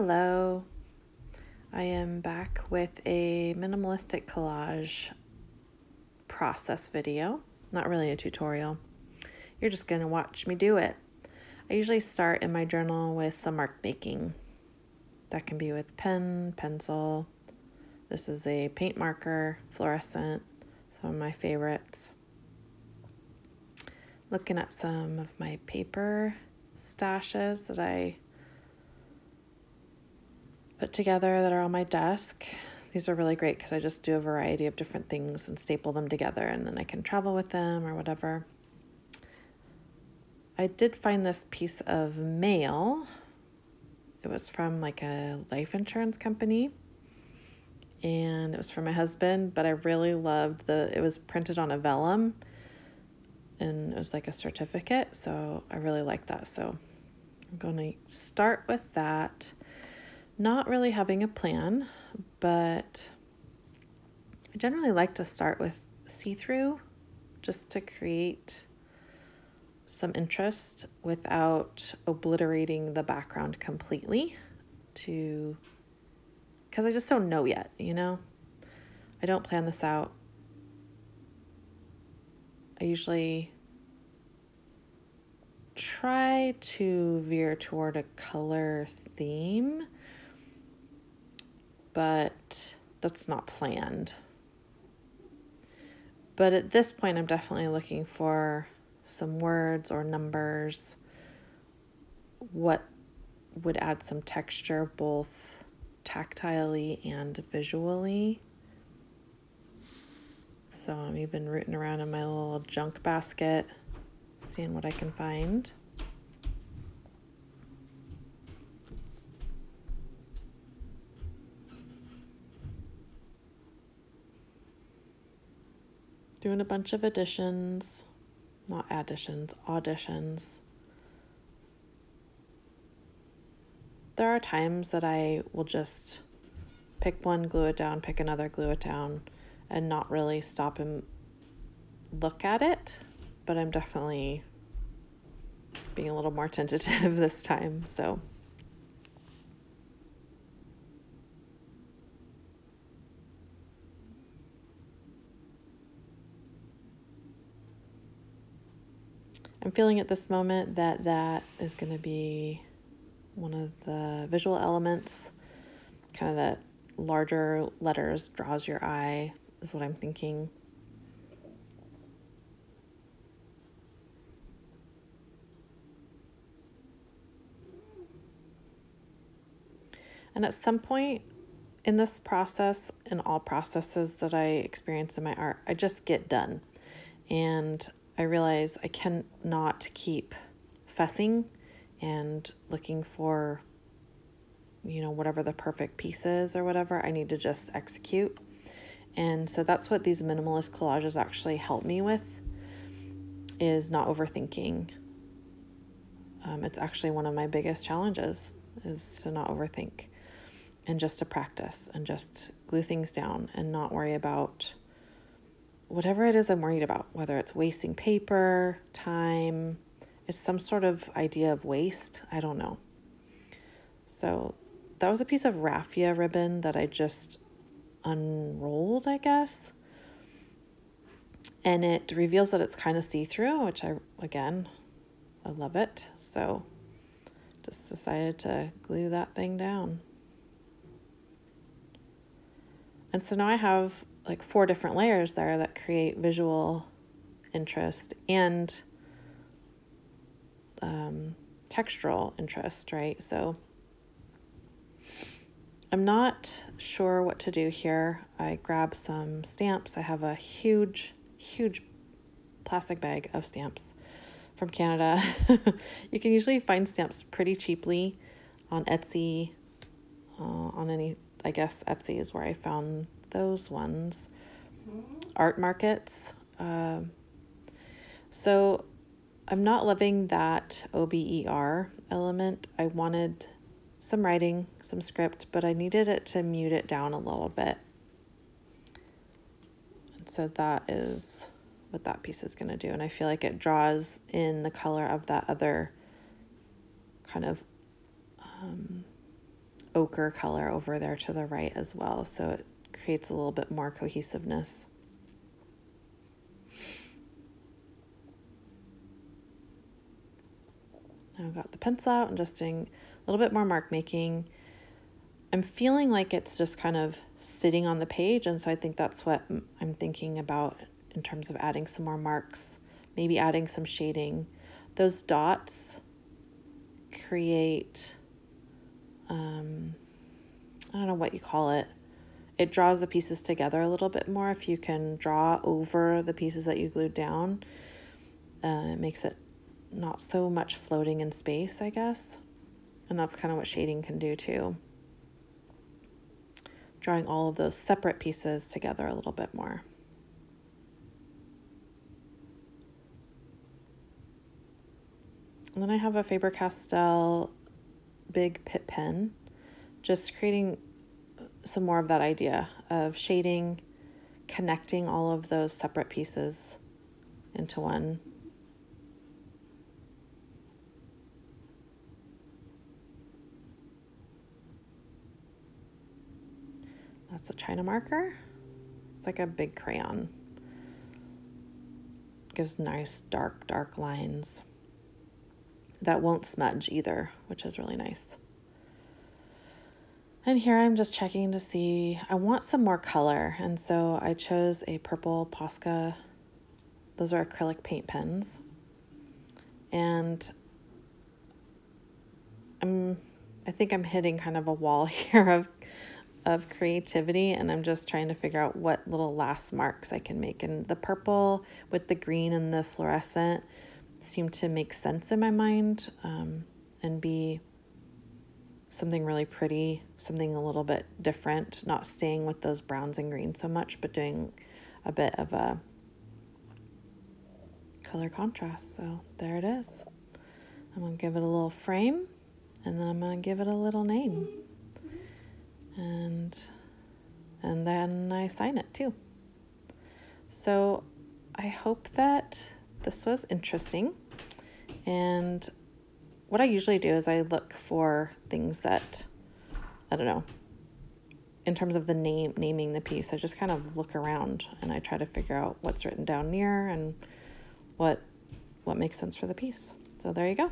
Hello. I am back with a minimalistic collage process video. Not really a tutorial. You're just going to watch me do it. I usually start in my journal with some mark making. That can be with pen, pencil. This is a paint marker, fluorescent, some of my favorites. Looking at some of my paper stashes that I put together that are on my desk. These are really great because I just do a variety of different things and staple them together and then I can travel with them or whatever. I did find this piece of mail. It was from like a life insurance company and it was for my husband, but I really loved the it was printed on a vellum and it was like a certificate, so I really like that. So I'm going to start with that not really having a plan, but I generally like to start with see through just to create some interest without obliterating the background completely to because I just don't know yet, you know? I don't plan this out. I usually try to veer toward a color theme but that's not planned. But at this point, I'm definitely looking for some words or numbers, what would add some texture both tactilely and visually. So I'm even rooting around in my little junk basket, seeing what I can find. Doing a bunch of additions, not additions, auditions. There are times that I will just pick one, glue it down, pick another, glue it down, and not really stop and look at it. But I'm definitely being a little more tentative this time. So. I'm feeling at this moment that that is going to be one of the visual elements, kind of that larger letters draws your eye, is what I'm thinking. And at some point in this process, in all processes that I experience in my art, I just get done. And I realize I cannot keep fussing and looking for, you know, whatever the perfect piece is or whatever. I need to just execute. And so that's what these minimalist collages actually help me with is not overthinking. Um, it's actually one of my biggest challenges is to not overthink and just to practice and just glue things down and not worry about whatever it is I'm worried about, whether it's wasting paper, time, it's some sort of idea of waste. I don't know. So that was a piece of raffia ribbon that I just unrolled, I guess. And it reveals that it's kind of see-through, which I, again, I love it. So just decided to glue that thing down. And so now I have like four different layers there that create visual interest and um, textural interest, right? So I'm not sure what to do here. I grab some stamps. I have a huge, huge plastic bag of stamps from Canada. you can usually find stamps pretty cheaply on Etsy, uh, on any, I guess Etsy is where I found those ones. Art markets. Uh, so I'm not loving that ochre element. I wanted some writing, some script, but I needed it to mute it down a little bit. And so that is what that piece is going to do. And I feel like it draws in the color of that other kind of um, ochre color over there to the right as well. So it creates a little bit more cohesiveness. Now I've got the pencil out and just doing a little bit more mark making. I'm feeling like it's just kind of sitting on the page. And so I think that's what I'm thinking about in terms of adding some more marks, maybe adding some shading. Those dots create, um, I don't know what you call it. It draws the pieces together a little bit more if you can draw over the pieces that you glued down. Uh, it makes it not so much floating in space, I guess. And that's kind of what shading can do too. Drawing all of those separate pieces together a little bit more. And then I have a Faber-Castell big Pitt pen, just creating some more of that idea of shading, connecting all of those separate pieces into one That's a China marker. It's like a big crayon. Gives nice dark, dark lines. That won't smudge either, which is really nice. And here I'm just checking to see, I want some more color. And so I chose a purple Posca. Those are acrylic paint pens. And I'm, I think I'm hitting kind of a wall here of of creativity and I'm just trying to figure out what little last marks I can make. And the purple with the green and the fluorescent seem to make sense in my mind um, and be something really pretty, something a little bit different, not staying with those browns and greens so much, but doing a bit of a color contrast. So there it is. I'm going to give it a little frame and then I'm going to give it a little name and and then I sign it too. So I hope that this was interesting. And what I usually do is I look for things that, I don't know, in terms of the name naming the piece, I just kind of look around and I try to figure out what's written down near and what what makes sense for the piece. So there you go.